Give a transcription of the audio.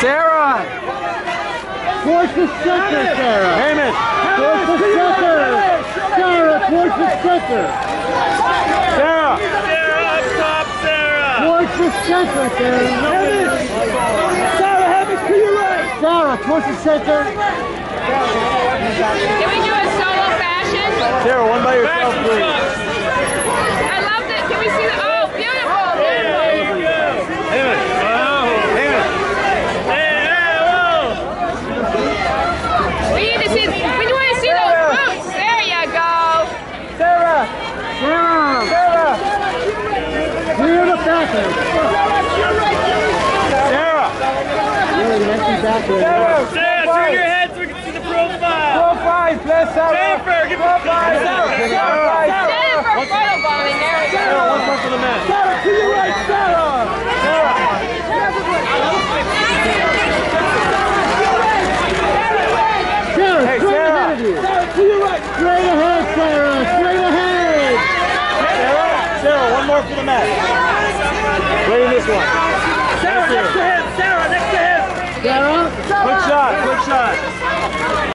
Sarah! towards the center, Sarah! Hamish! towards the center, Sarah, Towards the center, Sarah! Sarah, up top, Sarah! Towards the center, Sarah! Hamish! Sarah, Hamish, to your right! Sarah, Towards the center. Can we do it? Sarah. Sarah. Turn your so we can see the profile. Profile, Sarah. Give Profile. Sarah. One more for the. Sarah, to your right, Sarah. Sarah. You. Sarah, to your right. Straight ahead, Sarah. Straight ahead. Sarah. Sarah, one more for the men. Wait in this one. Sarah, next to him. Sarah, next to him. Sarah? Good shot. Good shot.